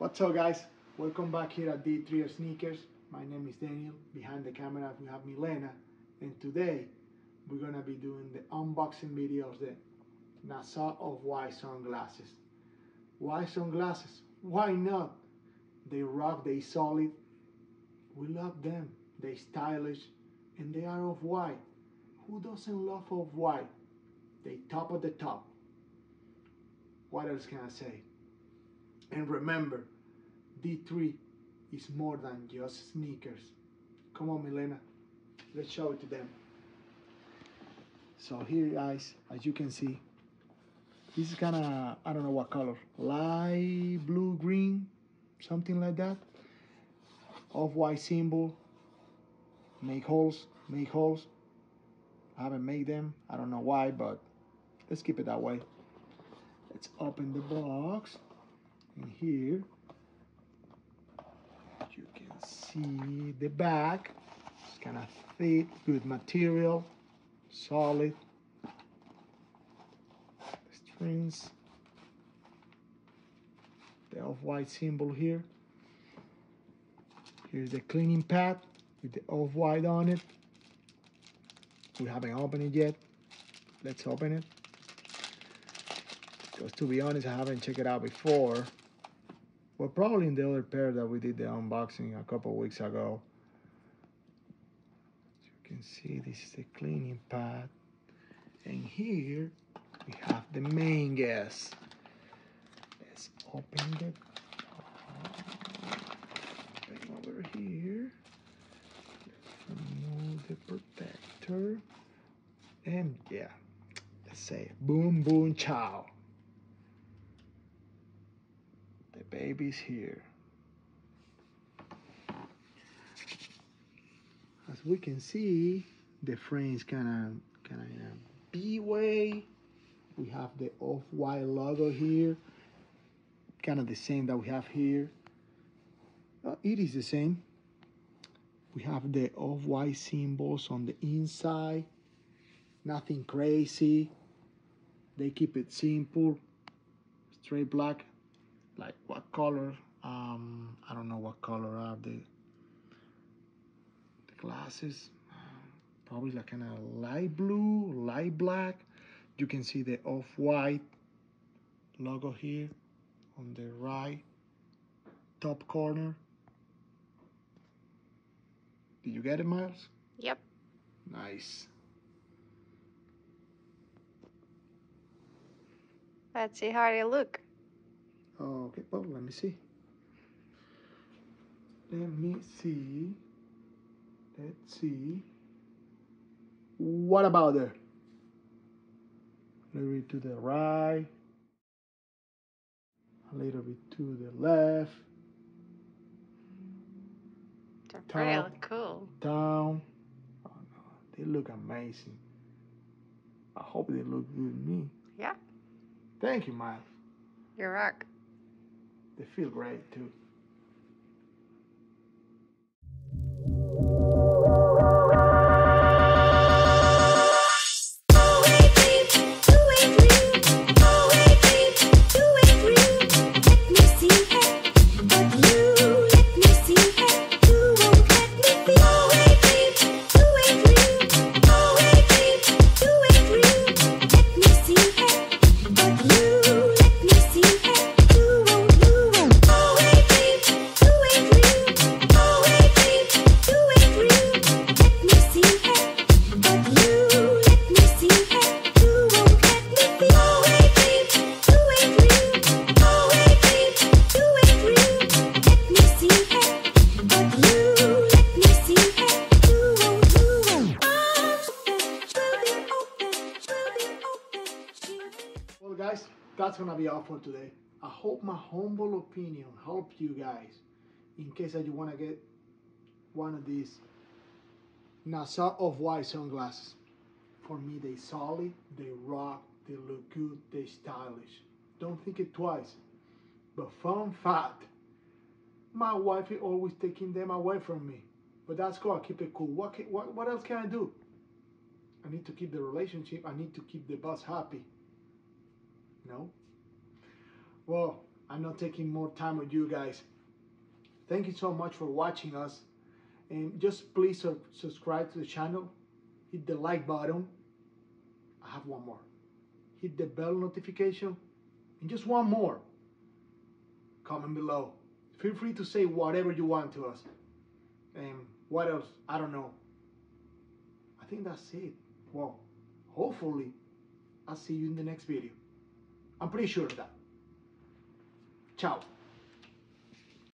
What's up guys? Welcome back here at D3 Sneakers. My name is Daniel. Behind the camera we have Milena. And today we're gonna be doing the unboxing video of the Nassau of White sunglasses. Why sunglasses? Why not? They rock, they solid. We love them. They stylish and they are Off-White. Who doesn't love Off-White? They top of the top. What else can I say? And remember, D3 is more than just sneakers. Come on, Milena. Let's show it to them. So here, guys, as you can see, this is kind of, I don't know what color, light blue, green, something like that. Off-white symbol. Make holes, make holes. I haven't made them. I don't know why, but let's keep it that way. Let's open the box. And here you can see the back. It's kind of thick, good material, solid. Strings. The off-white symbol here. Here's the cleaning pad with the off-white on it. We haven't opened it yet. Let's open it. Because to be honest, I haven't checked it out before. Well, probably in the other pair that we did the unboxing a couple weeks ago. As you can see, this is the cleaning pad. And here we have the main gas. Let's open it. Over here. Let's remove the protector. And yeah, let's say boom, boom, chow. The baby's here. As we can see, the frame's kind of kind of in a B way. We have the off-white logo here, kind of the same that we have here. Uh, it is the same. We have the off-white symbols on the inside. Nothing crazy. They keep it simple. Straight black like what color um i don't know what color are the the glasses. Probably like kind of light blue light black. You can see the off-white logo here on the right top corner. Did you get it miles? Yep. nice. Let's see how they look. Okay, well, let me see. Let me see. Let's see. What about there? A little bit to the right. A little bit to the left. They're pretty cool. Down. Oh, no, they look amazing. I hope they look good to me. Yeah. Thank you, Miles. You're rock. They feel great too. That's gonna be all for today. I hope my humble opinion helped you guys in case that you wanna get one of these Nassau Off-White sunglasses. For me, they solid, they rock, they look good, they stylish. Don't think it twice. But fun fact, my wife is always taking them away from me. But that's cool. I keep it cool. What, ca- what, what else can I do? I need to keep the relationship. I need to keep the boss happy. No? Well, I'm not taking more time with you guys. Thank you so much for watching us. And just please su- subscribe to the channel. Hit the like button. I have one more. Hit the bell notification. And just one more. Comment below. Feel free to say whatever you want to us. And what else? I don't know. I think that's it. Well, hopefully, I'll see you in the next video. I'm pretty sure of that. Ciao.